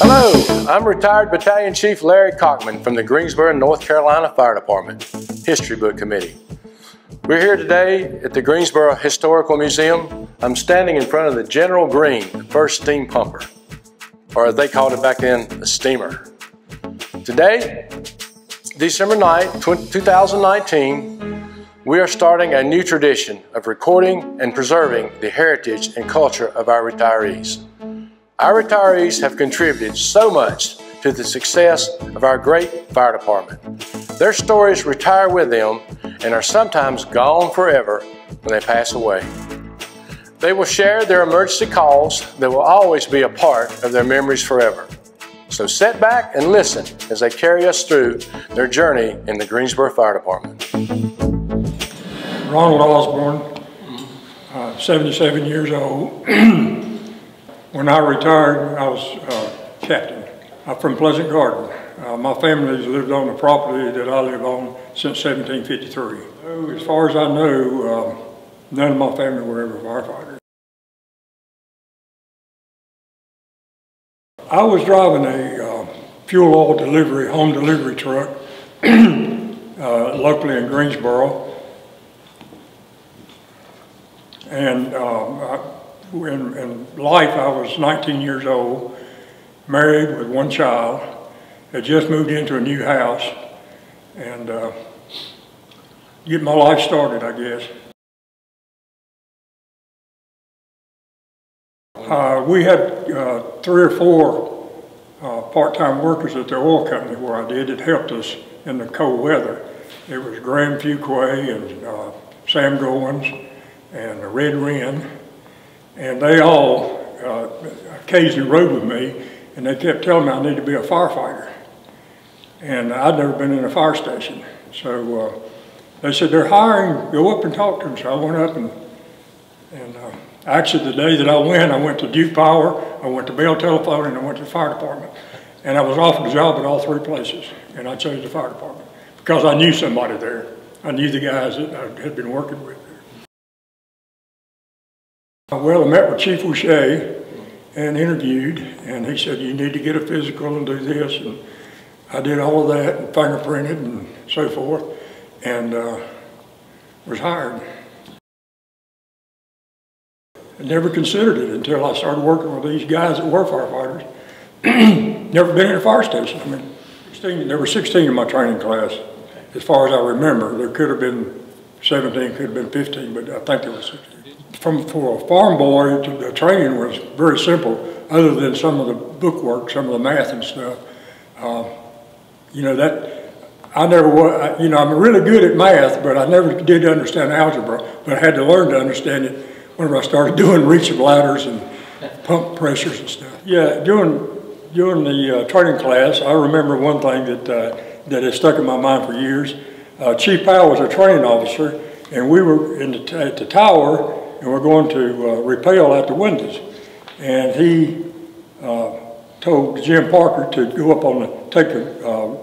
Hello, I'm retired Battalion Chief Larry Cockman from the Greensboro, North Carolina Fire Department History Book Committee. We're here today at the Greensboro Historical Museum. I'm standing in front of the General Greene, the first steam pumper, or as they called it back then, a steamer. Today, December 9, 2019, we are starting a new tradition of recording and preserving the heritage and culture of our retirees. Our retirees have contributed so much to the success of our great fire department. Their stories retire with them and are sometimes gone forever when they pass away. They will share their emergency calls that will always be a part of their memories forever. So sit back and listen as they carry us through their journey in the Greensboro Fire Department. Ronald Osborne, uh, 77 years old. when I retired, I was uh, captain. I'm from Pleasant Garden. Uh, my family's lived on the property that I live on since 1753. So as far as I know, um, none of my family were ever firefighters. I was driving a uh, fuel oil delivery, home delivery truck uh, locally in Greensboro. And um, I, in, in life, I was 19 years old, married with one child, had just moved into a new house, and uh, get my life started, I guess. Uh, we had uh, three or four uh, part-time workers at the oil company where I did. It helped us in the cold weather. It was Graham Fuquay and uh, Sam Goins and the Red Wren, and they all uh, occasionally rode with me, and they kept telling me I need to be a firefighter. And I'd never been in a fire station, so uh, they said they're hiring. Go up and talk to them. So I went up and and uh, actually the day that I went, I went to Duke Power, I went to Bell Telephone, and I went to the fire department. And I was offered a job at all three places, and I chose the fire department because I knew somebody there. I knew the guys that I had been working with. Well, I met with Chief O'Shea and interviewed, and he said, you need to get a physical and do this. And I did all of that and fingerprinted and so forth, and uh, was hired. I never considered it until I started working with these guys that were firefighters. never been in a fire station. I mean, 16, there were 16 in my training class. As far as I remember, there could have been 17, could have been 15, but I think there was 16 from for a farm boy, to, the training was very simple. Other than some of the bookwork, some of the math and stuff, uh, you know that I never was. You know, I'm really good at math, but I never did understand algebra. But I had to learn to understand it whenever I started doing reach of ladders and pump pressures and stuff. Yeah, during during the uh, training class, I remember one thing that uh, that has stuck in my mind for years. Uh, Chief Powell was a training officer, and we were in the at the tower and we're going to uh, repel out the windows. And he uh, told Jim Parker to go up on the, take the uh,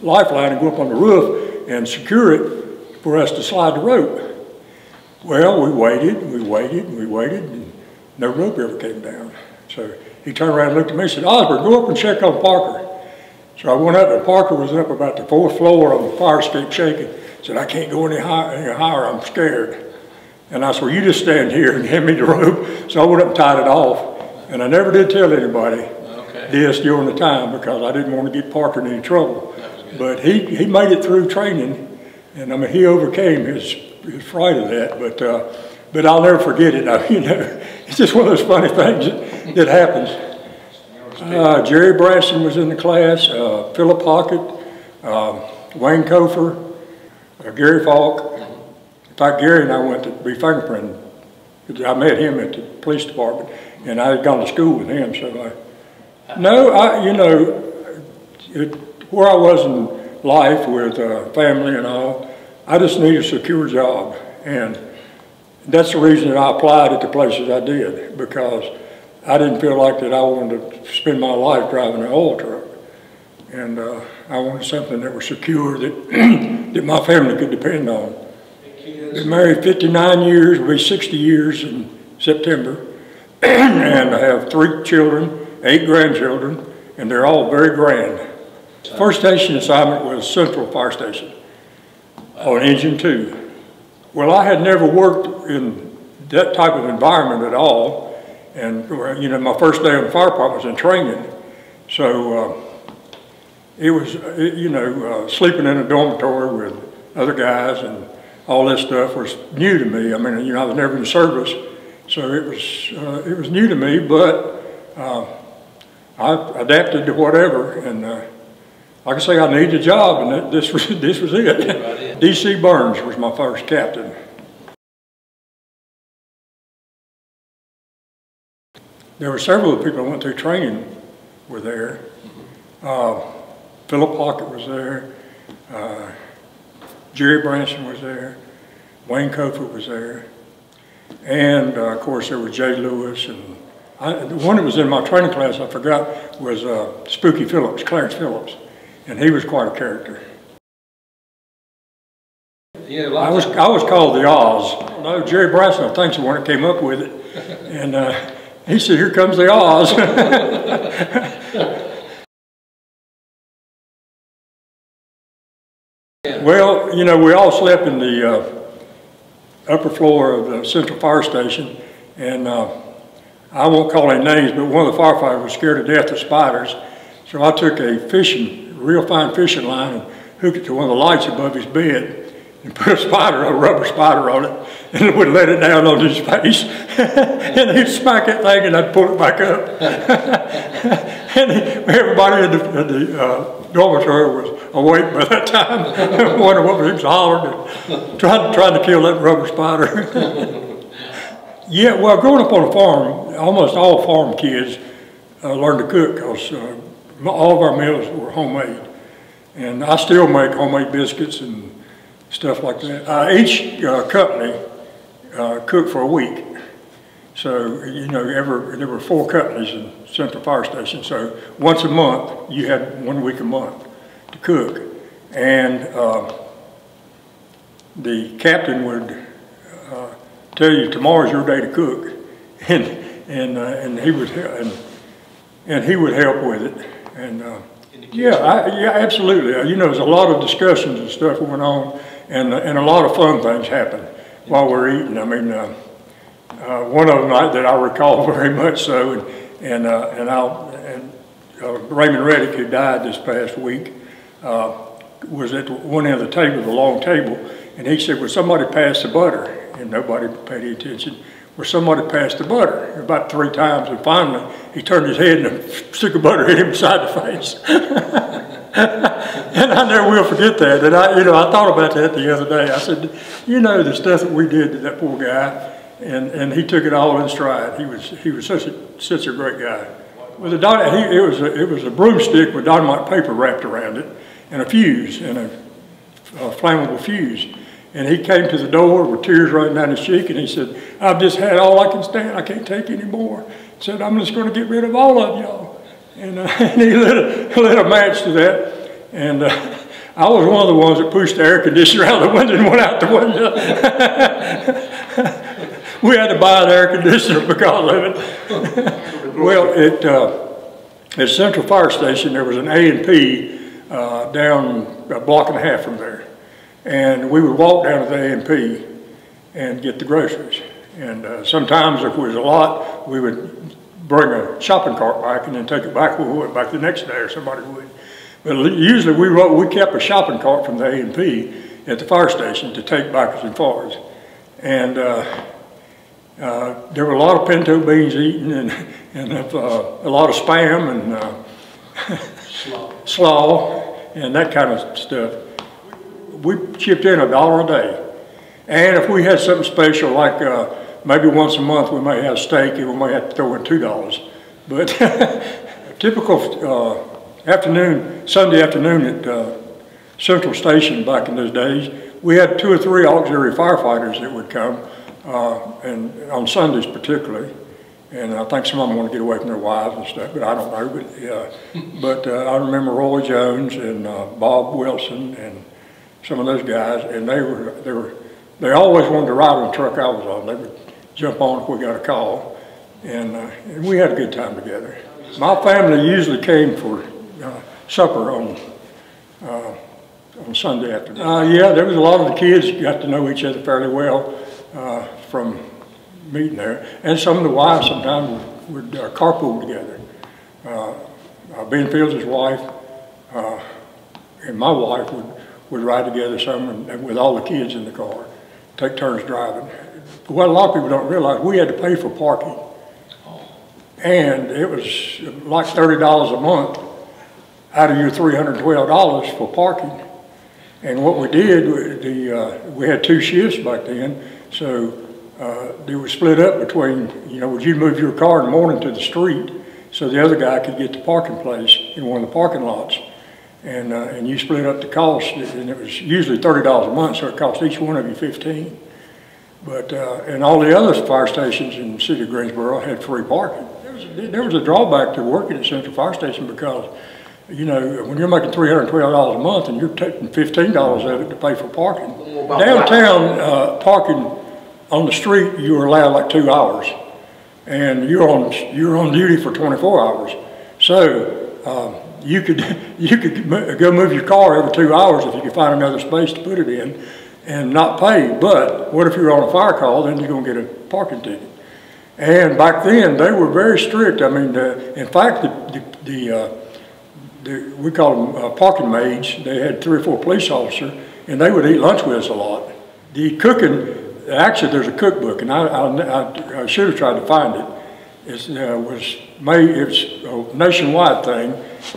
lifeline and go up on the roof and secure it for us to slide the rope. Well, we waited, and we waited, and we waited, and no rope ever came down. So he turned around and looked at me and said, Osborne, go up and check on Parker. So I went up, and Parker was up about the fourth floor on the fire escape shaking. Said, I can't go any higher, any higher, I'm scared. And I said, well, you just stand here and hand me the rope. So I went up and tied it off. And I never did tell anybody okay. this during the time because I didn't want to get Parker in any trouble. But he, he made it through training. And I mean, he overcame his, his fright of that. But, uh, but I'll never forget it. I, you know, it's just one of those funny things that, that happens. Uh, Jerry Branson was in the class, uh, Philip Hockett, uh, Wayne Kofer, uh, Gary Falk, in fact, Gary and I went to be fingerprinted. I met him at the police department, and I had gone to school with him. So I, no, I, you know, it, where I was in life with uh, family and all, I just needed a secure job, and that's the reason that I applied at the places I did because I didn't feel like that I wanted to spend my life driving an oil truck, and uh, I wanted something that was secure that that my family could depend on. Been married 59 years, will be 60 years in September. and I have three children, eight grandchildren, and they're all very grand. First station assignment was Central Fire Station on Engine 2. Well, I had never worked in that type of environment at all. And, you know, my first day on the fire department was in training. So uh, it was, you know, uh, sleeping in a dormitory with other guys and all this stuff was new to me. I mean, you know, I was never in service, so it was uh, it was new to me. But uh, I adapted to whatever, and uh, like I say, I needed a job, and this was this was it. D.C. Burns was my first captain. There were several of the people I went through training were there. Uh, Philip Hockett was there. Jerry Branson was there. Wayne Cofer was there. And uh, of course there was Jay Lewis and I, the one that was in my training class I forgot was uh, Spooky Phillips, Clarence Phillips, and he was quite a character. Yeah, I was I was called the Oz. No, Jerry Branson I think's the one that came up with it, and uh, he said, "Here comes the Oz." Well, you know, we all slept in the uh, upper floor of the Central Fire Station, and uh, I won't call any names, but one of the firefighters was scared to death of spiders, so I took a fishing, real fine fishing line and hooked it to one of the lights above his bed and put a spider, a rubber spider on it, and would let it down on his face. and he'd smack that thing and I'd pull it back up. and everybody in the, in the uh, dormitory was awake by that time, wondering what was hollering and trying, trying to kill that rubber spider. yeah, well, growing up on a farm, almost all farm kids uh, learned to cook because uh, all of our meals were homemade. And I still make homemade biscuits and stuff like that. Uh, each company uh, cooked for a week. So, you know, ever, there were four companies in Central Fire Station. So once a month, you had one week a month to cook. And uh, the captain would uh, tell you, tomorrow's your day to cook. And, and, uh, and, he would, and, and he would help with it. And uh, yeah, I, yeah, absolutely. You know, there's a lot of discussions and stuff going on, and, and a lot of fun things happen while we're eating. I mean, uh, one of them that I recall very much so, and and uh, and, I'll, and uh, Raymond Reddick, who died this past week, uh, was at one end of the table, the long table, and he said, "Well, somebody passed the butter," and nobody paid any attention. Where somebody passed the butter about three times, and finally he turned his head and a stick of butter hit him beside the face. and I never will forget that. And I, you know, I thought about that the other day. I said, you know, the stuff that we did to that poor guy and, and he took it all in stride. He was, he was such a, such a great guy. With a he, it, was a, it was a broomstick with dynamite paper wrapped around it and a fuse and a, a flammable fuse. And he came to the door with tears running down his cheek and he said, I've just had all I can stand. I can't take any more. Said, I'm just going to get rid of all of y'all. And, uh, and he lit a, lit a match to that. And uh, I was one of the ones that pushed the air conditioner out of the window and went out the window. we had to buy an air conditioner because of it. well, at, uh, at Central Fire Station, there was an A&P uh, down a block and a half from there. And we would walk down to the A&P and get the groceries. And uh, sometimes if it was a lot, we would bring a shopping cart back and then take it back. We went back the next day or somebody would. But usually we, we kept a shopping cart from the A&P at the fire station to take backwards and forwards. And uh, uh, there were a lot of pinto beans eaten and, and uh, a lot of spam and uh, slaw. slaw and that kind of stuff. We chipped in a dollar a day. And if we had something special, like uh, maybe once a month we may have steak and we may have to throw in $2. But typical uh, afternoon, Sunday afternoon at uh, Central Station back in those days, we had two or three auxiliary firefighters that would come uh, and on Sundays particularly. And I think some of them want to get away from their wives and stuff, but I don't know. But, uh, but uh, I remember Roy Jones and uh, Bob Wilson and some of those guys, and they were they were they always wanted to ride on the truck I was on. They would jump on if we got a call, and, uh, and we had a good time together. My family usually came for uh, supper on uh, on Sunday afternoon. Uh, yeah, there was a lot of the kids got to know each other fairly well uh, from meeting there, and some of the wives sometimes would, would uh, carpool together. Uh, ben Fields' wife and my wife would, would ride together some and, with all the kids in the car, take turns driving. But what a lot of people don't realize, we had to pay for parking. And it was like $30 a month out of your $312 for parking. And what we did, the, uh, we had two shifts back then, so uh, they were split up between, you know, would you move your car in the morning to the street so the other guy could get the parking place in one of the parking lots. And, uh, and you split up the cost, and it was usually $30 a month, so it cost each one of you 15 But, uh, and all the other fire stations in the city of Greensboro had free parking. There was, a, there was a drawback to working at Central Fire Station because you know, when you're making $312 a month and you're taking $15 of it to pay for parking. Downtown, uh, parking on the street, you were allowed like two hours. And you're on, you're on duty for 24 hours. So, um, you could, you could go move your car every two hours if you could find another space to put it in and not pay. But what if you're on a fire call, then you're gonna get a parking ticket. And back then, they were very strict. I mean, in fact, the, the, the uh, we call them uh, parking maids. They had three or four police officers, and they would eat lunch with us a lot. The cooking, actually, there's a cookbook, and I, I, I should have tried to find it. It uh, was made, it was a nationwide thing,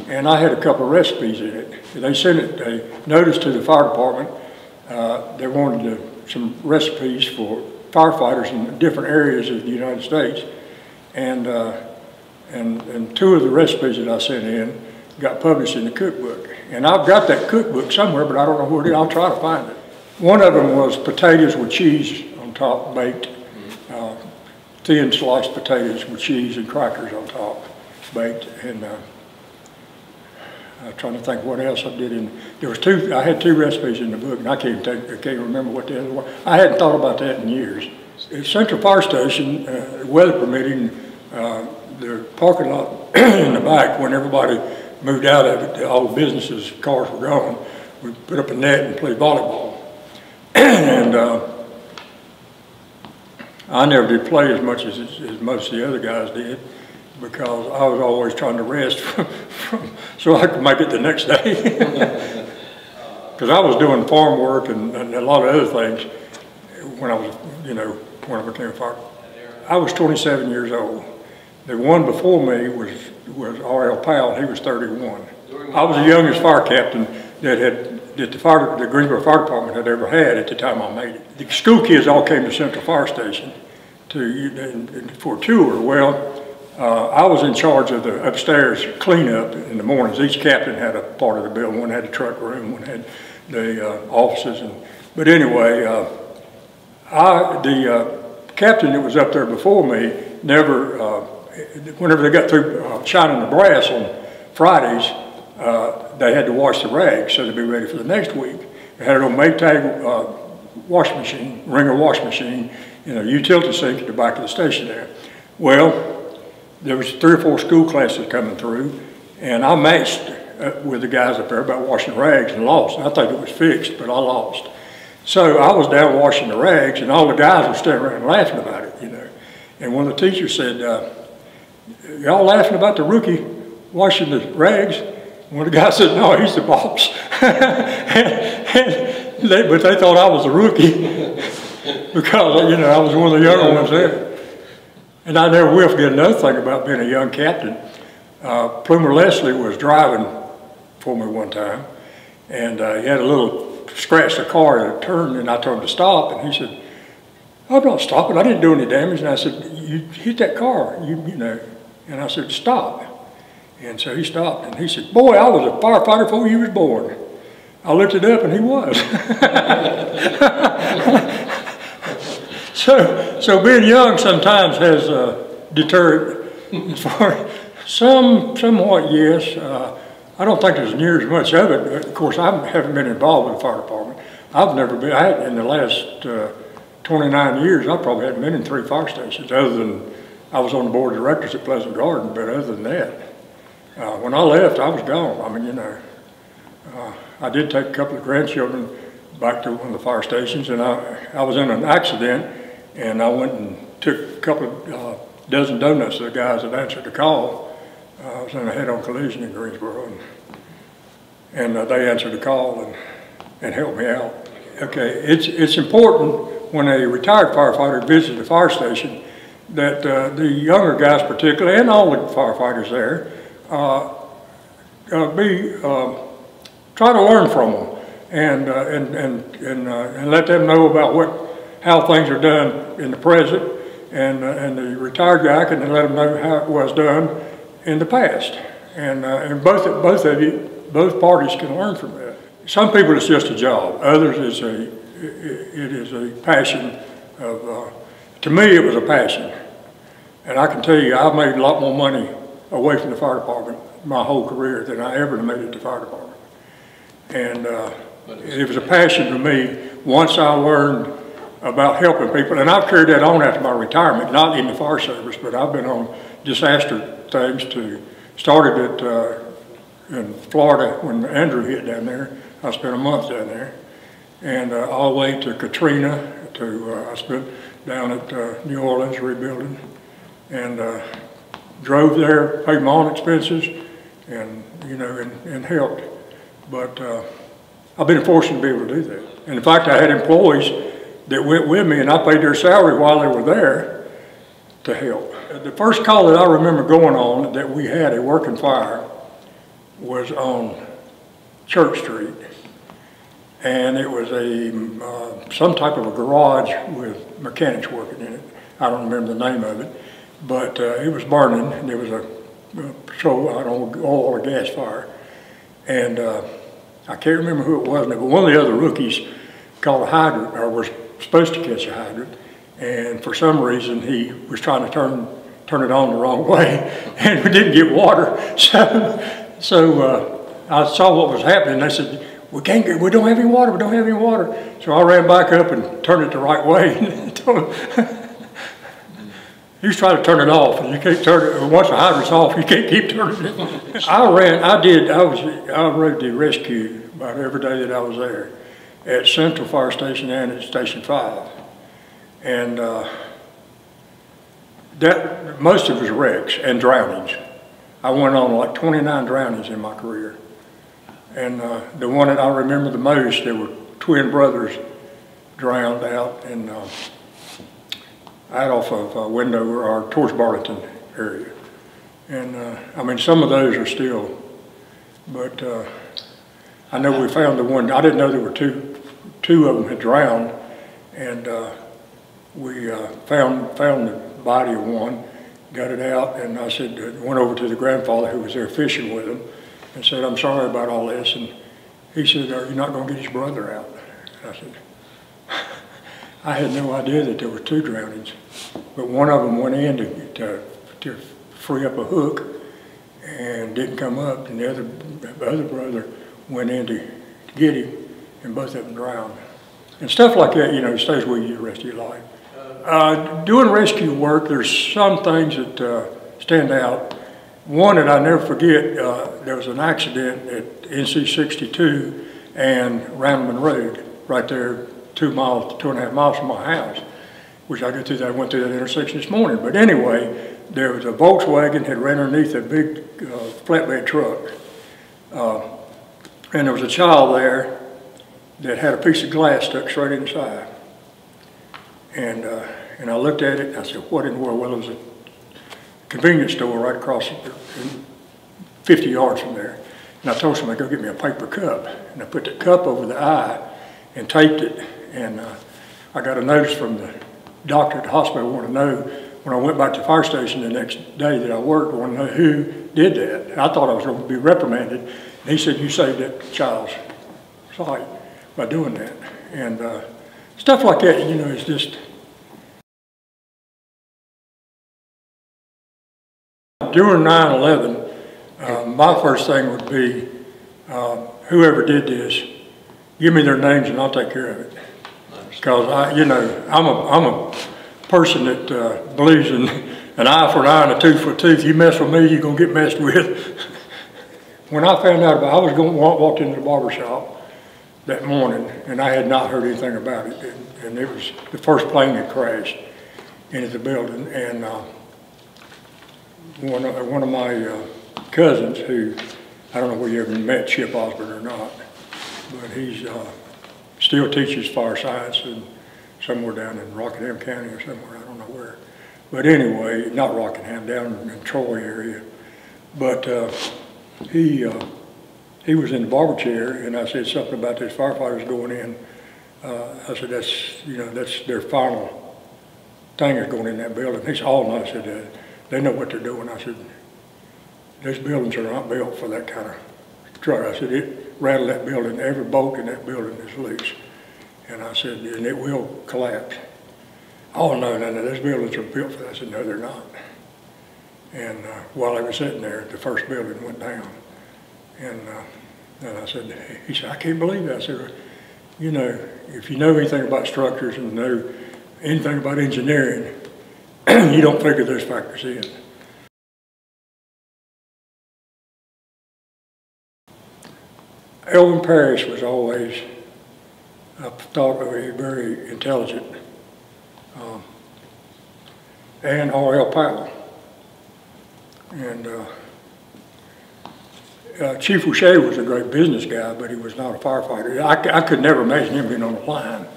and I had a couple of recipes in it. They sent it, a notice to the fire department. Uh, they wanted uh, some recipes for firefighters in different areas of the United States. And, uh, and, and two of the recipes that I sent in got published in the cookbook. And I've got that cookbook somewhere, but I don't know where it is. I'll try to find it. One of them was potatoes with cheese on top, baked. Uh, thin sliced potatoes with cheese and crackers on top, baked. And uh, I'm trying to think what else I did in. There was two. I had two recipes in the book, and I can't take, I can't remember what the other one. I hadn't thought about that in years. At Central Fire Station, uh, weather permitting, uh, the parking lot in the back when everybody moved out of it, all the businesses, cars were gone. We put up a net and played volleyball. And uh, I never did play as much as, as most of the other guys did because I was always trying to rest from, from, so I could make it the next day. Because I was doing farm work and, and, a lot of other things when I was, you know, when I became a fire. I was 27 years old. The one before me was was R.L. Powell, he was 31. I was the youngest fire captain that had that the fire the Greensboro Fire Department had ever had at the time I made it. The school kids all came to Central Fire Station to for a tour. Well, uh, I was in charge of the upstairs cleanup in the mornings. Each captain had a part of the building. One had the truck room, one had the uh, offices. And, but anyway, uh, I, the uh, captain that was up there before me never uh, whenever they got through uh, shining the brass on Fridays, uh, they had to wash the rags so they'd be ready for the next week. They had an old Maytag uh, wash machine, wringer wash machine, in a utility sink at the back of the station there. Well, there was three or four school classes coming through, and I matched uh, with the guys up there about washing rags and lost. I thought it was fixed, but I lost. So I was down washing the rags, and all the guys were standing around laughing about it, you know. And one of the teachers said, uh, y'all laughing about the rookie washing the rags. One of the guys said, no, he's the boss. and, they, but they thought I was a rookie because, you know, I was one of the younger ones there. And I never will forget another thing about being a young captain. Uh, Plumer Leslie was driving for me one time, and uh, he had a little scratch the car at a turn, and I told him to stop, and he said, I'm not stopping. I didn't do any damage. And I said, you hit that car, you, you know. And I said, stop. And so he stopped and he said, boy, I was a firefighter before you was born. I looked it up and he was. so, so being young sometimes has uh, deterred far some, somewhat, yes. Uh, I don't think there's near as much of it. Of course, I haven't been involved in the fire department. I've never been, I had, in the last, uh, twenty-nine years, I probably hadn't been in three fire stations, other than, I was on the board of directors at Pleasant Garden, but other than that, uh, when I left, I was gone. I mean, you know, uh, I did take a couple of grandchildren back to one of the fire stations, and I, I was in an accident, and I went and took a couple of, uh, dozen donuts to the guys that answered the call. Uh, I was in a head-on collision in Greensboro, and, and uh, they answered the call and, and helped me out. Okay, it's, it's important when a retired firefighter visits a fire station that uh, the younger guys particularly, and all the firefighters there, be, uh, try to learn from them and, uh, and, and, and, uh, and let them know about what, how things are done in the present and, uh, and the retired guy can let them know how it was done in the past. And, uh, and both, both of you, both parties can learn from that. Some people it's just a job. Others it's a, it is a passion of, uh, to me it was a passion. And I can tell you, I've made a lot more money away from the fire department my whole career than I ever made at the fire department. And uh, it was a passion to me once I learned about helping people. And I've carried that on after my retirement, not in the fire service, but I've been on disaster things to, started at, uh, in Florida when Andrew hit down there. I spent a month down there. And uh, all the way to Katrina, to, uh, I spent down at uh, New Orleans rebuilding. And uh, drove there, paid my own expenses, and, you know, and, and helped. But uh, I've been fortunate to be able to do that. And in fact, I had employees that went with me and I paid their salary while they were there to help. The first call that I remember going on that we had a working fire was on Church Street. And it was a, uh, some type of a garage with mechanics working in it. I don't remember the name of it, but uh, it was burning and there was a, a so I don't oil or gas fire. And uh, I can't remember who it was, but one of the other rookies called a hydrant, or was supposed to catch a hydrant, and for some reason he was trying to turn turn it on the wrong way, and we didn't get water. So, so uh, I saw what was happening. I said, "We can't get, we don't have any water. We don't have any water." So I ran back up and turned it the right way. he was trying to turn it off, and you can't turn it. Once the hydrant's off, you can't keep turning it. I ran. I did. I was. I rode the rescue about every day that I was there at Central Fire Station and at Station 5. And uh, that, most of it was wrecks and drownings. I went on like 29 drownings in my career. And uh, the one that I remember the most, there were twin brothers drowned out And uh, out off of uh, Window or towards Barlington area. And uh, I mean, some of those are still, but uh, I know we found the one, I didn't know there were two two of them had drowned, and uh, we uh, found found the body of one, got it out, and I said uh, went over to the grandfather who was there fishing with him, and said, "I'm sorry about all this," and he said, "Are you not going to get his brother out?" And I said, "I had no idea that there were two drownings, but one of them went in to to, to free up a hook." And didn't come up, and the other, the other brother went in to get him, and both of them drowned. And stuff like that, you know, stays with you the rest of your life. Uh, doing rescue work, there's some things that uh, stand out. One that I never forget, uh, there was an accident at NC 62 and Randleman Road, right there, two miles, two and a half miles from my house, which I got through that, I went through that intersection this morning. But anyway, there was a Volkswagen had ran underneath a big uh, flatbed truck. Uh, and there was a child there that had a piece of glass stuck straight inside. And, uh, and I looked at it and I said, what in the world? Well, it was a convenience store right across 50 yards from there. And I told somebody, go get me a paper cup. And I put the cup over the eye and taped it. And uh, I got a notice from the doctor at the hospital wanted to know when I went back to the fire station the next day that I worked, wanted to know who did that. I thought I was going to be reprimanded. And he said, you saved that child's life by doing that. And uh, stuff like that, you know, is just. During 9 11, uh, my first thing would be uh, whoever did this, give me their names and I'll take care of it. Because I, you know, I'm a, I'm a person that uh, believes in an eye for an eye and a tooth for a tooth. You mess with me, you're gonna get messed with. when I found out about, I was going walk, walked into the barber shop that morning, and I had not heard anything about it. And, and it was the first plane that crashed into the building, and uh, one of, one of my uh, cousins, who I don't know whether you ever met Chip Osborne or not, but he's uh, still teaches fire science and somewhere down in Rockingham County or somewhere, I don't know where. But anyway, not Rockingham, down in Troy area. But uh, he uh, he was in the barber chair, and I said something about this firefighters going in. Uh, I said that's you know that's their final thing is going in that building. He said, "Oh no," I said they know what they're doing. I said those buildings are not built for that kind of truck. I said it rattled that building. Every bolt in that building is loose. And I said, and it will collapse. Oh, no, no, no, those buildings are built for that. I said, no, they're not. And uh, while I was sitting there, the first building went down. And, uh, I said, he said, I can't believe that. I said, you know, if you know anything about structures and know anything about engineering, you don't figure those factors in. Elvin Parrish was always, I thought, very, very intelligent. Um, and R.L. Powell. And uh, uh, Chief O'Shea was a great business guy, but he was not a firefighter. I, I could never imagine him being on the line.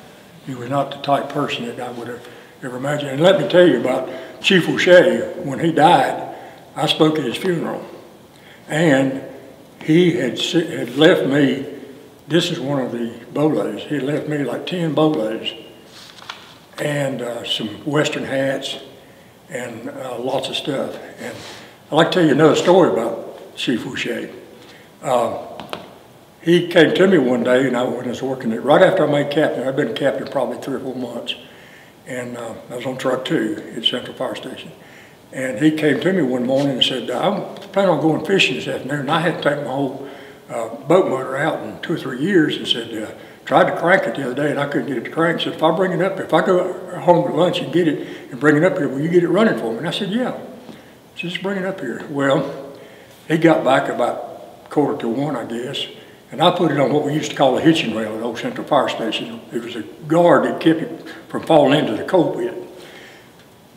He was not the type person that I would have ever imagined. And let me tell you about Chief O'Shea. When he died, I spoke at his funeral. And he had, had left me, this is one of the bolos, he left me like 10 bolos and uh, some western hats and uh, lots of stuff. And I'd like to tell you another story about Chief O'Shea. Uh, he came to me one day and I was working it right after I made captain. I'd been captain probably three or four months. And uh, I was on truck two at Central Fire Station. And he came to me one morning and said, I'm planning on going fishing this afternoon. And I had to take my whole uh, boat motor out in two or three years and said, uh, tried to crank it the other day and I couldn't get it to crank. Said, if I bring it up, if I go home to lunch and get it and bring it up here, will you get it running for me? And I said, yeah. Just bring it up here. Well, he got back about quarter to one, I guess. And I put it on what we used to call a hitching rail at Old Central Fire Station. It was a guard that kept it from falling into the coal pit.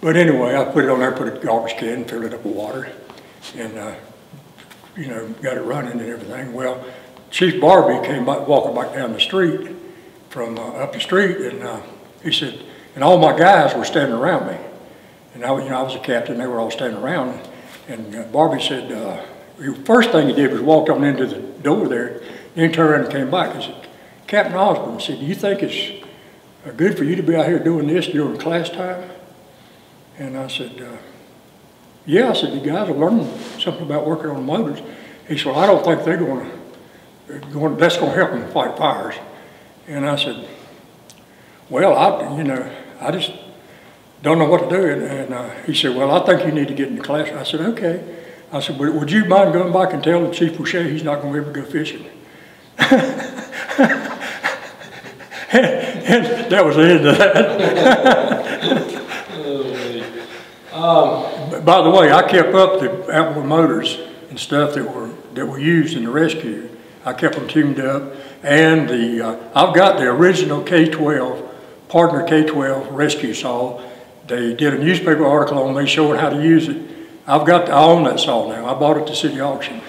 But anyway, I put it on there, put a garbage can, filled it up with water, and uh, you know, got it running and everything. Well, Chief Barbie came back, walking back down the street from uh, up the street, and uh, he said, and all my guys were standing around me. And I, you know, I was a captain, they were all standing around. And uh, Barbie said, uh, the first thing he did was walk on into the door there, then he turned around and came back. He said, Captain Osborne said, do you think it's uh, good for you to be out here doing this during class time? And I said, uh, yeah, I said, you guys are learning something about working on motors. He said, I don't think they're going to, going, that's going to help them fight fires. And I said, well, I, you know, I just don't know what to do. And, and uh, he said, well, I think you need to get in the class. I said, okay. I said, would you mind going back and telling Chief Boucher he's not going to ever go fishing? and that was the end of that. Um, by the way, I kept up the Atwood motors and stuff that were that were used in the rescue. I kept them tuned up, and the uh, I've got the original K12 partner K12 rescue saw. They did a newspaper article on me showing how to use it. I've got I own that saw now. I bought it at the city auction.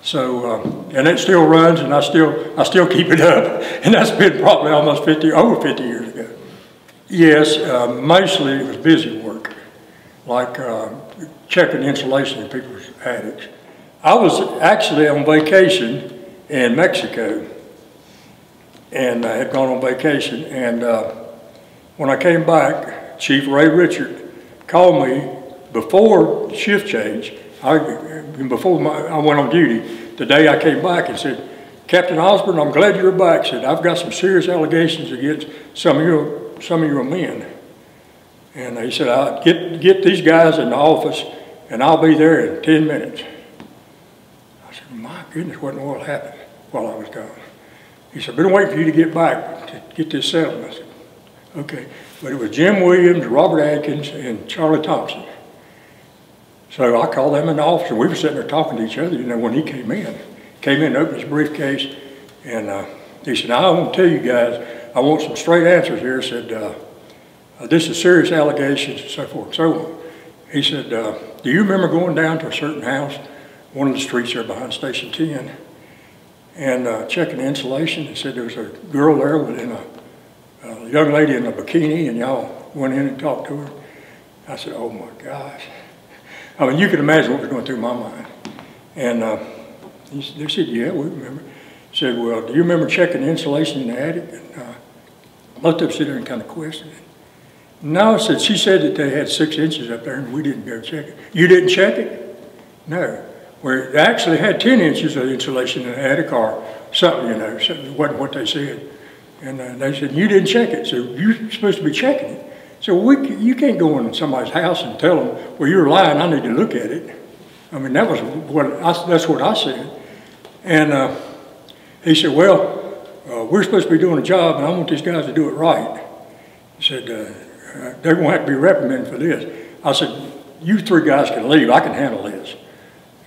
So um, and it still runs, and I still I still keep it up, and that's been probably almost 50 over 50 years ago. Yes, uh, mostly it was busy like uh, checking insulation in people's attics. I was actually on vacation in Mexico and I had gone on vacation and uh, when I came back, Chief Ray Richard called me before shift change, I, before my, I went on duty, the day I came back and said, Captain Osborne, I'm glad you're back. Said, I've got some serious allegations against some of your, some of your men. And he said, I'll get, get these guys in the office and I'll be there in 10 minutes. I said, my goodness, what in the world happened while I was gone? He said, I've been waiting for you to get back to get this settled. I said, okay. But it was Jim Williams, Robert Atkins, and Charlie Thompson. So I called them in the office, and we were sitting there talking to each other, you know, when he came in. Came in, opened his briefcase, and uh, he said, I want to tell you guys, I want some straight answers here. said, uh, uh, this is serious allegations and so forth and so on. He said, uh, do you remember going down to a certain house, one of the streets there behind Station 10, and uh, checking the insulation? He said there was a girl there with a, a young lady in a bikini, and y'all went in and talked to her. I said, oh my gosh. I mean, you can imagine what was going through my mind. And uh, he, they said, yeah, we remember. He said, well, do you remember checking the insulation in the attic? And uh, them there and kind of questioned it. No, said she said that they had six inches up there and we didn't go check it. You didn't check it? No. Where they actually had 10 inches of insulation in the attic or something, you know, something wasn't what they said. And uh, they said, you didn't check it, so you're supposed to be checking it. So we, you can't go in somebody's house and tell them, well, you're lying, I need to look at it. I mean, that was what I, that's what I said. And uh, he said, well, uh, we're supposed to be doing a job and I want these guys to do it right. He said, they're going to have to be reprimanded for this. I said, you three guys can leave. I can handle this.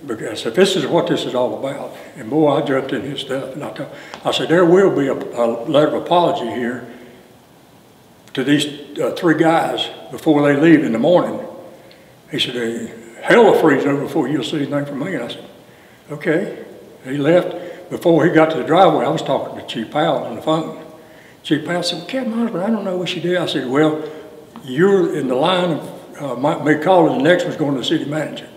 Because if this is what this is all about, and boy, I jumped in his stuff, and I, told, I said, there will be a, a letter of apology here to these uh, three guys before they leave in the morning. He said, hell will freeze over before you'll see anything from me. And I said, okay. He left. Before he got to the driveway, I was talking to Chief Powell on the phone. Chief Powell said, well, Captain Osborne, I don't know what she did. I said, well, you're in the line of uh, calling, the next one's going to the city manager.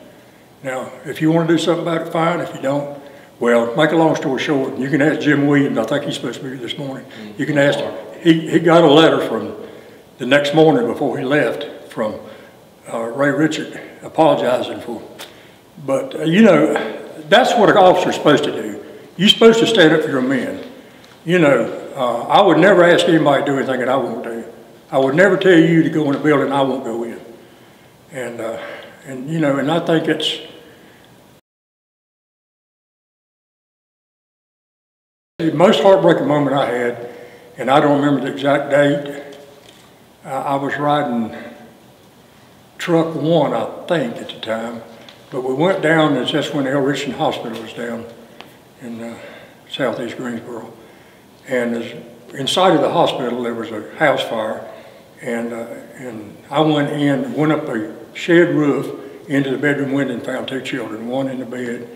Now, if you want to do something about it, fine. If you don't, well, make a long story short, you can ask Jim Williams. I think he's supposed to be here this morning. You can ask him. He, he got a letter from the next morning before he left from uh, Ray Richard apologizing for. But, uh, you know, that's what an officer's supposed to do. You're supposed to stand up for your men. You know, uh, I would never ask anybody to do anything that I won't do. I would never tell you to go in a building I won't go in. And, uh, and you know, and I think it's, the most heartbreaking moment I had, and I don't remember the exact date, uh, I was riding truck one, I think, at the time, but we went down, and that's when L. Richardson Hospital was down in uh, southeast Greensboro. And inside of the hospital, there was a house fire, and, uh, and I went in, went up a shed roof into the bedroom window and found two children, one in the bed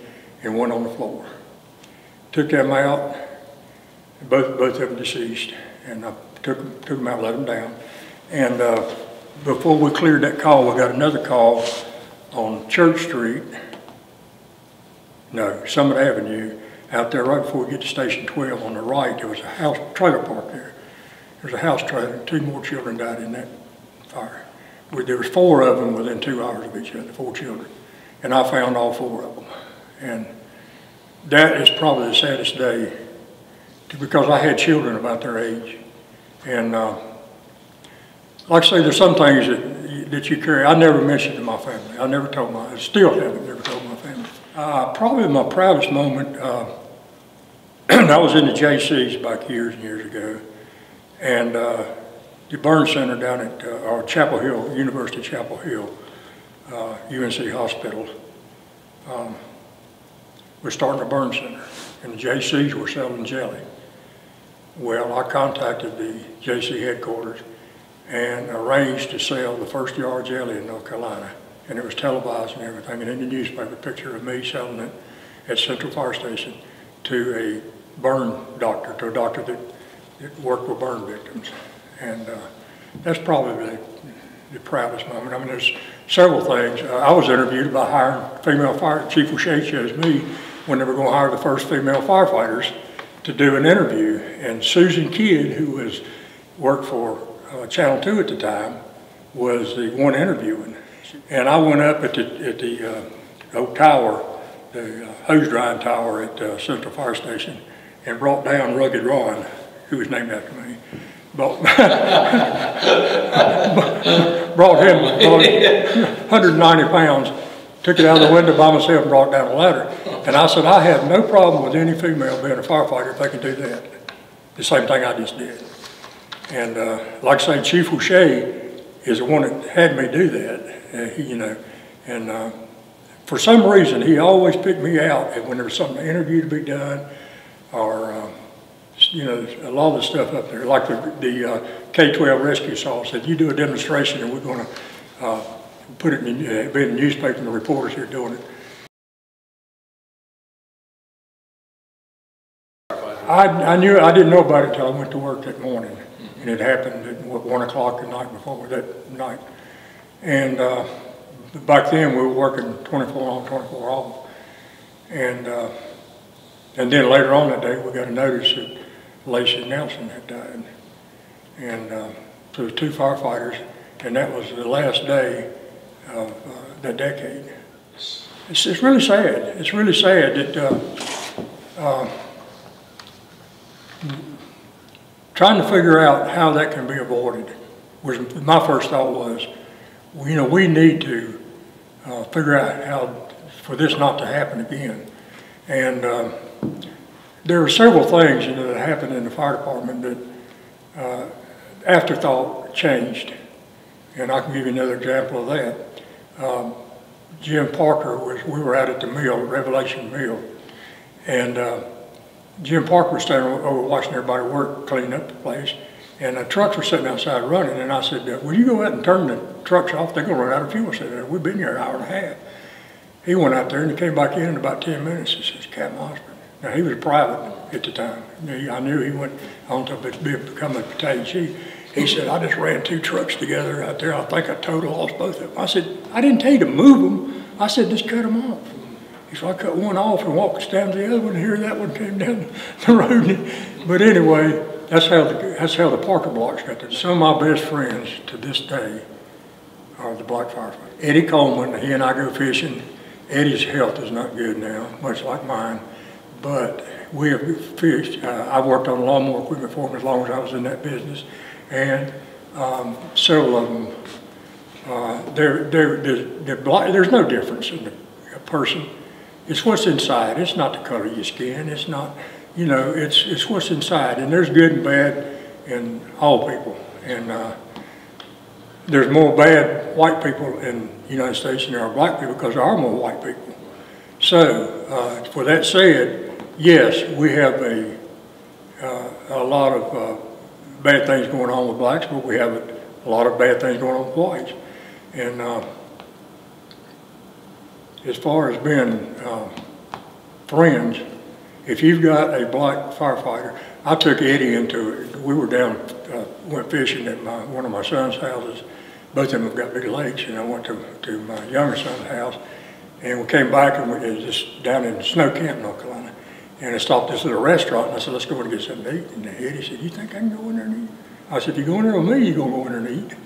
and one on the floor. Took them out, both, both of them deceased, and I took, took them out, let them down. And uh, before we cleared that call, we got another call on Church Street, no, Summit Avenue, out there right before we get to Station 12 on the right, there was a house trailer park there. There's a house trailer. Two more children died in that fire. There was four of them within two hours of each other, four children. And I found all four of them. And that is probably the saddest day because I had children about their age. And uh, like I say, there's some things that, that you carry. I never mentioned to my family. I never told my, I still haven't never told my family. Uh, probably my proudest moment, uh, I was in the Jaycees back years and years ago and uh, the burn center down at uh, our Chapel Hill, University Chapel Hill, uh, UNC Hospital. Um, we're starting a burn center, and the Jaycees were selling jelly. Well, I contacted the Jaycee headquarters and arranged to sell the first jar jelly in North Carolina. And it was televised and everything, and in the newspaper, picture of me selling it at Central Fire Station to a burn doctor, to a doctor that that work with burn victims. And uh, that's probably the, the, proudest moment. I mean, there's several things. Uh, I was interviewed about hiring female fire, Chief O'Shea chose me when they were going to hire the first female firefighters to do an interview. And Susan Kidd, who was worked for uh, Channel 2 at the time, was the one interviewing. And I went up at the, at the uh, tower, the uh, hose drying tower at uh, Central Fire Station, and brought down Rugged Ron, who was named after me. Brought, brought him brought 190 pounds, took it out of the window by myself and brought down a ladder. And I said, I have no problem with any female being a firefighter if they can do that. the same thing I just did. And uh, like I say, Chief O'Shea is the one that had me do that, uh, he, you know. And uh, for some reason, he always picked me out when there was some interview to be done or, uh, you know, a lot of the stuff up there, like the, the uh, K-12 rescue saw said, you do a demonstration and we're going to uh, put it in, the, uh, in the newspaper and the reporters here doing it. I, I knew, I didn't know about it until I went to work that morning. And it happened at what, one o'clock the night before, that night. And uh, back then we were working 24 on, 24 off. And, uh, and then later on that day we got a notice that Lacey Nelson had died. And uh, so two firefighters, and that was the last day of uh, that decade. It's, it's really sad. It's really sad that uh, uh, trying to figure out how that can be avoided was my first thought was, you know, we need to uh, figure out how for this not to happen again. And um, there are several things, you know, that happened in the fire department that uh, afterthought changed. And I can give you another example of that. Um, Jim Parker was, we were out at the mill, Revolution Mill, and uh, Jim Parker was standing over watching everybody work, cleaning up the place, and the trucks were sitting outside running, and I said, will you go out and turn the trucks off? They're gonna run out of fuel. I said, we've been here an hour and a half. He went out there and he came back in in about 10 minutes. He says, Captain Osborne. Now, he was a private at the time. I knew he went on to become a battalion chief. He said, I just ran two trucks together out there. I think I total lost both of them. I said, I didn't tell you to move them. I said, just cut them off. He said, I cut one off and walked down to the other one. Here, that one came down the road. But anyway, that's how the, that's how the Parker blocks got there. Some of my best friends to this day are the black firefighters. Eddie Coleman, he and I go fishing. Eddie's health is not good now, much like mine. But we have fished. Uh, I've worked on a lawnmower equipment for them as long as I was in that business and um, several of them, uh, they're, they're, they're, there's no difference in a person. It's what's inside. It's not the color of your skin. It's not, you know, it's, it's what's inside. And there's good and bad in all people. And uh, there's more bad white people in the United States than there are black people because there are more white people. So, uh, for that said, yes, we have a, uh, a lot of uh, bad things going on with blacks, but we have a lot of bad things going on with whites. And uh, as far as being uh, friends, if you've got a black firefighter, I took Eddie into it. We were down, uh, went fishing at my, one of my son's houses. Both of them have got big lakes, and I went to, to my younger son's house, and we came back and we was just down in Snow Camp, North Carolina. And I stopped at a restaurant and I said, let's go in and get something to eat. And Eddie said, you think I can go in there and eat? I said, if you go in there with me, you're going to go in there and eat.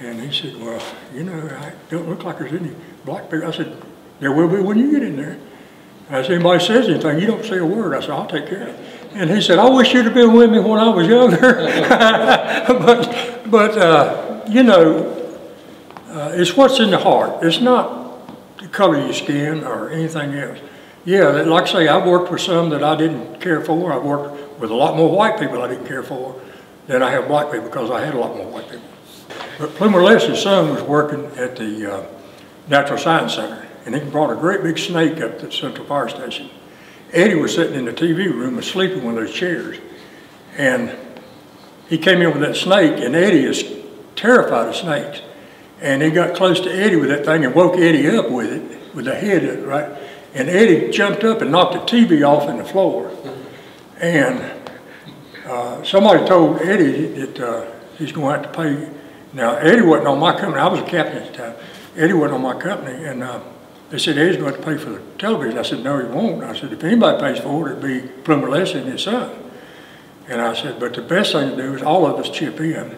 And he said, well, you know, I don't look like there's any black people. I said, there will be when you get in there. As anybody says anything, you don't say a word. I said, I'll take care of it. And he said, I wish you'd have been with me when I was younger. but, but uh, you know, uh, it's what's in the heart. It's not the color of your skin or anything else. Yeah, like I say, I've worked with some that I didn't care for. I've worked with a lot more white people I didn't care for than I have black people because I had a lot more white people. But Plumer Leslie's son was working at the uh, Natural Science Center, and he brought a great big snake up to the Central Fire Station. Eddie was sitting in the TV room asleep in one of those chairs, and he came in with that snake, and Eddie is terrified of snakes. And he got close to Eddie with that thing and woke Eddie up with it, with the head right and Eddie jumped up and knocked the TV off in the floor. And uh, somebody told Eddie that uh, he's going to have to pay. Now, Eddie wasn't on my company. I was a captain at the time. Eddie wasn't on my company. And uh, they said, Eddie's going to, have to pay for the television. I said, no, he won't. I said, if anybody pays for it, it'd be Plumer Leslie and his son. And I said, but the best thing to do is all of us chip in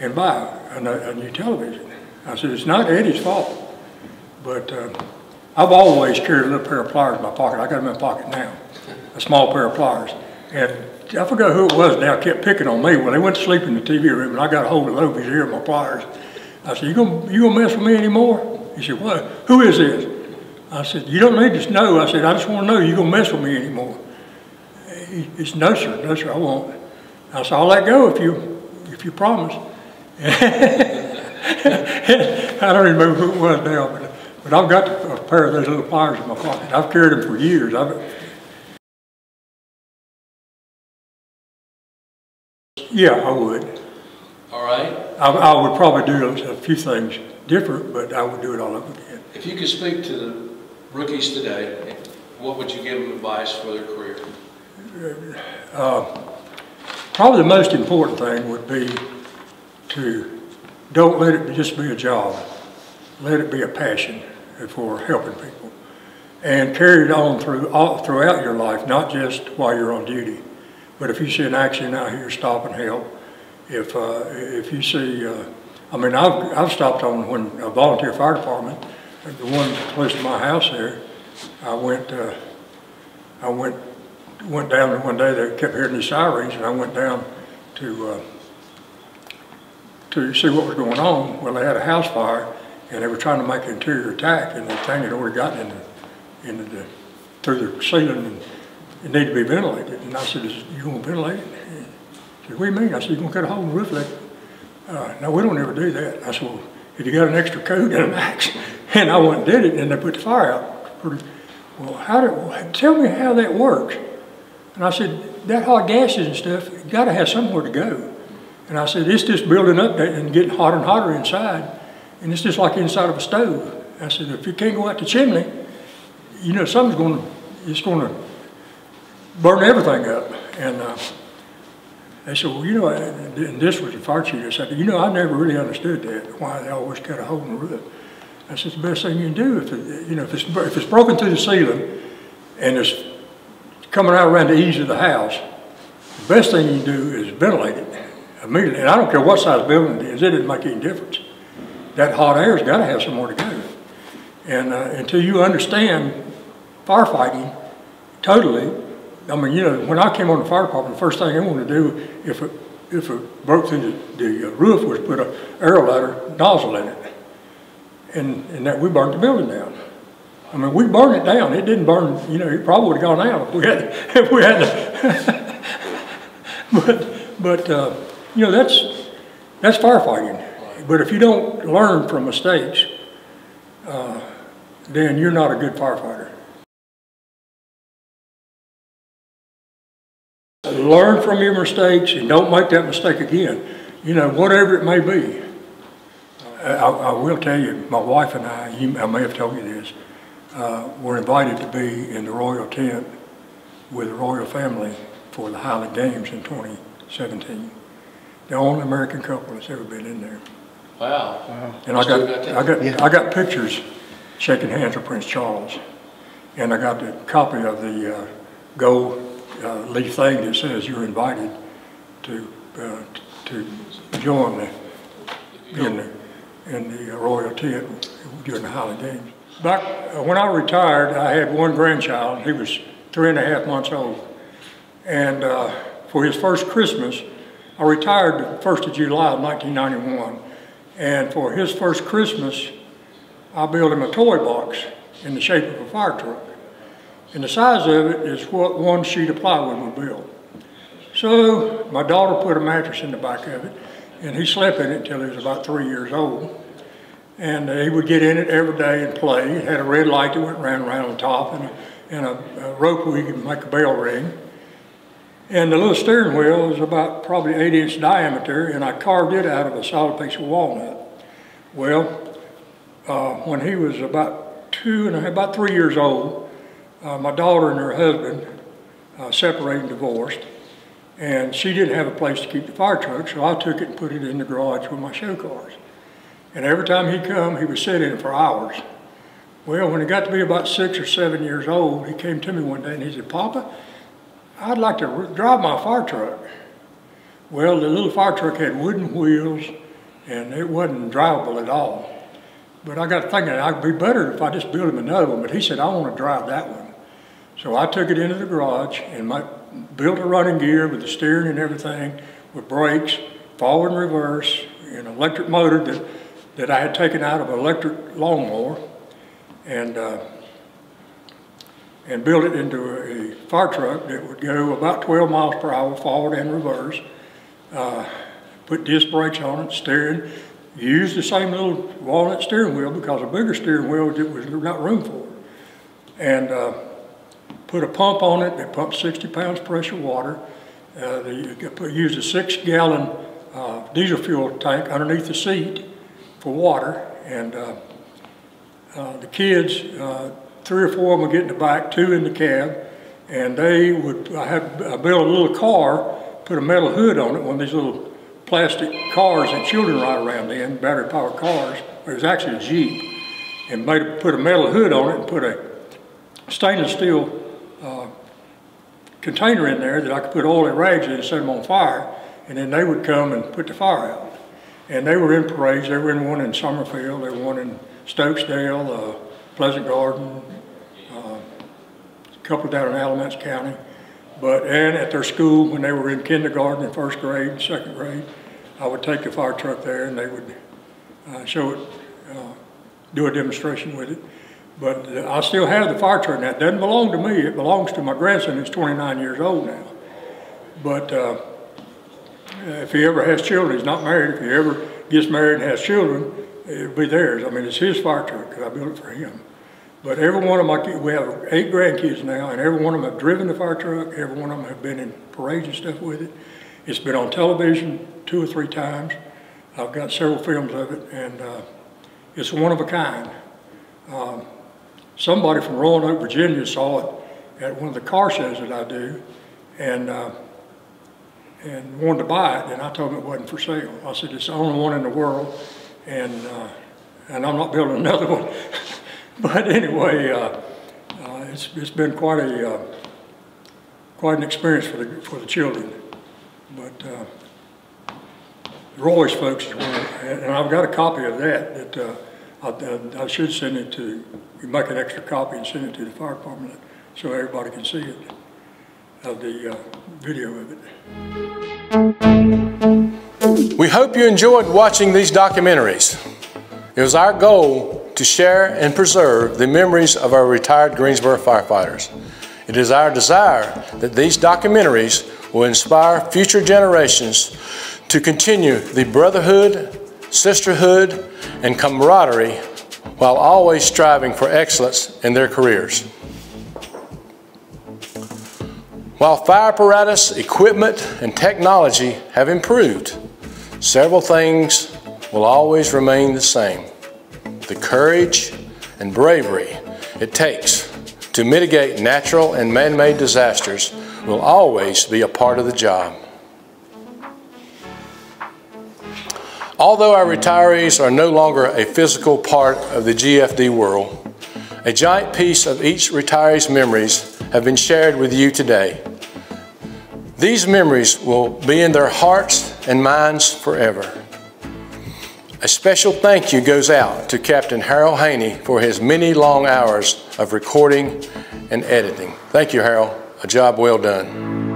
and buy a, a new television. I said, it's not Eddie's fault. But uh, I've always carried a little pair of pliers in my pocket. I got them in my pocket now, a small pair of pliers. And I forgot who it was now, kept picking on me. Well, they went to sleep in the TV room and I got a hold of Opie's ear with my pliers. I said, you gonna, you gonna mess with me anymore? He said, what? Who is this? I said, you don't need to know. I said, I just want to know you gonna mess with me anymore. he, he said, no, sir, no, sir, I won't. I said, I'll let go if you, if you promise. I don't even remember who it was now, but, but I've got a pair of those little pliers in my pocket. I've carried them for years. I've, yeah, I would. All right? I, I would probably do a few things different, but I would do it all over again. If you could speak to the rookies today, what would you give them advice for their career? Uh, probably the most important thing would be to don't let it just be a job. Let it be a passion for helping people. And carry it on through, all, throughout your life, not just while you're on duty. But if you see an accident out here, stop and help. If, uh, if you see, uh, I mean, I've, I've stopped on when a volunteer fire department, the one close to my house there, I went, uh, I went, went down one day, they kept hearing these sirens, and I went down to, uh, to see what was going on. Well, they had a house fire, and they were trying to make an interior attack, and the thing had already gotten into, into the, through the ceiling, and it needed to be ventilated. And I said, "Is you gonna ventilate it? He said, what do you mean? I said, you're gonna cut a hole in the roof like, uh, no, we don't ever do that. I said, well, if you got an extra coat and an axe, and I went and did it, and they put the fire out. Pretty, well, how did, well, tell me how that works. And I said, that hot gases and stuff, you gotta have somewhere to go. And I said, it's just building up and getting hotter and hotter inside. And it's just like inside of a stove. I said, if you can't go out the chimney, you know, something's gonna, it's gonna burn everything up. And, uh, they said, well, you know, and this was the fire chief, I said, you know, I never really understood that, why they always cut a hole in the roof. I said, the best thing you can do, if, it, you know, if it's, if it's broken through the ceiling and it's coming out around the eaves of the house, the best thing you can do is ventilate it immediately. And I don't care what size building it is, it doesn't make any difference. That hot air's gotta have somewhere to go. And uh, until you understand firefighting totally, I mean, you know, when I came on the fire department, the first thing I wanted to do, if it, if it broke through the, the uh, roof, was put a air ladder nozzle in it. And, and that, we burned the building down. I mean, we burned it down. It didn't burn, you know, it probably would have gone out if we had, if we had to. but, but, uh, you know, that's, that's firefighting. But if you don't learn from mistakes, uh, then you're not a good firefighter. Learn from your mistakes and don't make that mistake again. You know, whatever it may be. I, I will tell you, my wife and I, you, I may have told you this, uh, were invited to be in the royal tent with the royal family for the Highland Games in 2017. The only American couple that's ever been in there. Wow. And I got, got? I got, I got pictures shaking hands with Prince Charles. And I got the copy of the uh, gold uh, leaf thing that says you're invited to, uh, to join the, in the, in the royal tent during the Highland Games. Back, uh, when I retired, I had one grandchild. He was three and a half months old. And uh, for his first Christmas, I retired the 1st of July of 1991. And for his first Christmas, I built him a toy box in the shape of a fire truck. And the size of it is what one sheet of plywood would build. So my daughter put a mattress in the back of it, and he slept in it until he was about three years old. And he would get in it every day and play. It had a red light that went round and round on top, and a, and a, a rope where you could make a bell ring. And the little steering wheel was about probably eight inch diameter, and I carved it out of a solid piece of walnut. Well, uh, when he was about two and about three years old, uh, my daughter and her husband uh, separated and divorced, and she didn't have a place to keep the fire truck, so I took it and put it in the garage with my show cars. And every time he'd come, he would sit in it for hours. Well, when he got to be about six or seven years old, he came to me one day and he said, Papa, I'd like to drive my fire truck. Well, the little fire truck had wooden wheels and it wasn't drivable at all. But I got thinking I'd be better if I just built him another one. But he said, I want to drive that one. So I took it into the garage and my, built a running gear with the steering and everything, with brakes, forward and reverse, an electric motor that, that I had taken out of an electric lawnmower. And uh, and built it into a fire truck that would go about 12 miles per hour forward and reverse. Uh, put disc brakes on it, steering. Used the same little walnut steering wheel because a bigger steering wheel there was not room for it. And uh, put a pump on it that pumped 60 pounds pressure water. Uh, the, used a six gallon uh, diesel fuel tank underneath the seat for water. And uh, uh, the kids, uh, three or four of them would get in the back, two in the cab, and they would, I I built a little car, put a metal hood on it, one of these little plastic cars that children ride around in, battery powered cars. It was actually a Jeep. And made, put a metal hood on it and put a stainless steel uh, container in there that I could put oil and rags in and set them on fire. And then they would come and put the fire out. And they were in parades. They were in one in Summerfield. They were one in Stokesdale, uh, Pleasant Garden, couple down in Alamance County. But, and at their school, when they were in kindergarten and first grade, second grade, I would take the fire truck there and they would uh, show it, uh, do a demonstration with it. But uh, I still have the fire truck. It doesn't belong to me. It belongs to my grandson who's 29 years old now. But uh, if he ever has children, he's not married. If he ever gets married and has children, it'll be theirs. I mean, it's his fire truck because I built it for him. But every one of my kids, we have eight grandkids now, and every one of them have driven the fire truck. Every one of them have been in parades and stuff with it. It's been on television two or three times. I've got several films of it, and uh, it's one of a kind. Um, somebody from Roanoke, Virginia saw it at one of the car shows that I do, and uh, and wanted to buy it, and I told him it wasn't for sale. I said, it's the only one in the world, and, uh, and I'm not building another one. But anyway, uh, uh, it's, it's been quite a, uh, quite an experience for the, for the children. But uh, Roy's folks, and I've got a copy of that, that uh, I, I, should send it to, you make an extra copy and send it to the fire department so everybody can see it, of the video of it. We hope you enjoyed watching these documentaries. It was our goal to share and preserve the memories of our retired Greensboro firefighters. It is our desire that these documentaries will inspire future generations to continue the brotherhood, sisterhood, and camaraderie while always striving for excellence in their careers. While fire apparatus, equipment, and technology have improved, several things will always remain the same. The courage and bravery it takes to mitigate natural and man-made disasters will always be a part of the job. Although our retirees are no longer a physical part of the GFD world, a giant piece of each retiree's memories have been shared with you today. These memories will be in their hearts and minds forever. A special thank you goes out to Captain Harold Haney for his many long hours of recording and editing. Thank you, Harold. A job well done.